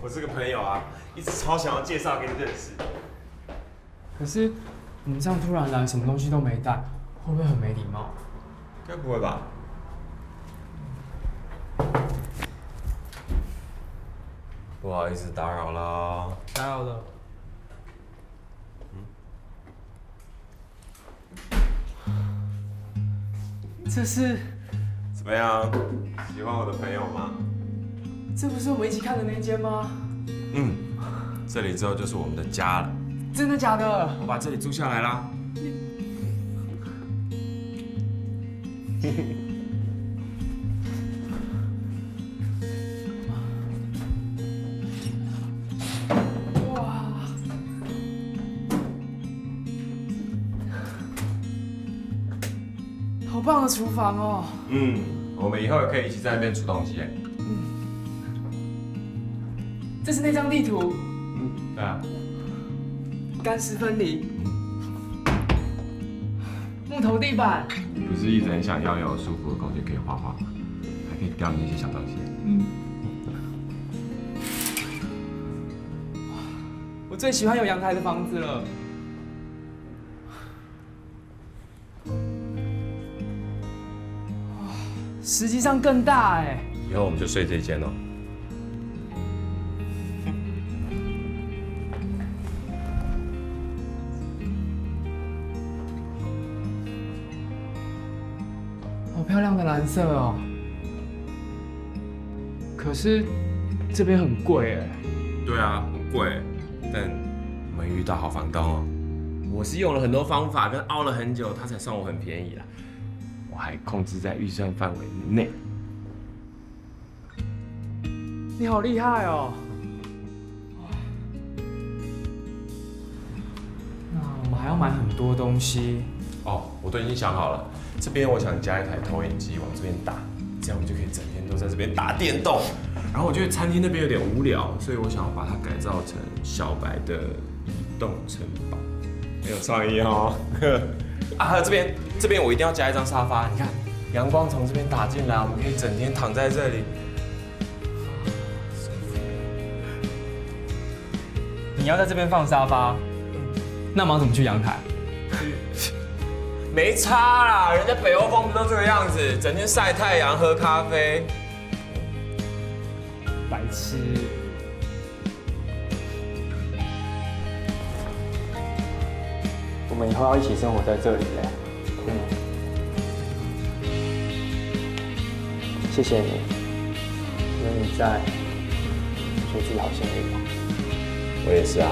我这个朋友啊，一直超想要介绍给你认识。可是你们这样突然来，什么东西都没带，会不会很没礼貌？该不会吧？不好意思打扰了。打扰了。这是怎么样？喜欢我的朋友吗？这不是我们一起看的那间吗？嗯，这里之后就是我们的家了。真的假的？我把这里租下来啦。哇！好棒的厨房哦！嗯，我们以后也可以一起在那边煮东西。这是那张地图，嗯，对啊。干湿分离，木头地板。你不是一直很想要有舒服的空间可以画画吗？还可以吊你一些小东西。嗯。我最喜欢有阳台的房子了。实际上更大哎。以后我们就睡这间哦。漂亮的蓝色哦。可是这边很贵哎。对啊，很贵。但没遇到好房东哦。我是用了很多方法，跟凹了很久，他才算我很便宜啦。我还控制在预算范围内。你好厉害哦！那我们还要买很多东西哦。我都已经想好了，这边我想加一台投影机往这边打，这样我们就可以整天都在这边打电动。然后我觉得餐厅那边有点无聊，所以我想要把它改造成小白的移动城堡，很有创意哦。啊，还有这边，这边我一定要加一张沙发。你看，阳光从这边打进来，我们可以整天躺在这里。你要在这边放沙发，那我们要怎么去阳台？没差啦，人家北欧风不都这个样子，整天晒太阳、喝咖啡。白痴。我们以后要一起生活在这里嘞。嗯。谢谢你，有你在，觉得自己好幸运哦。我也是啊。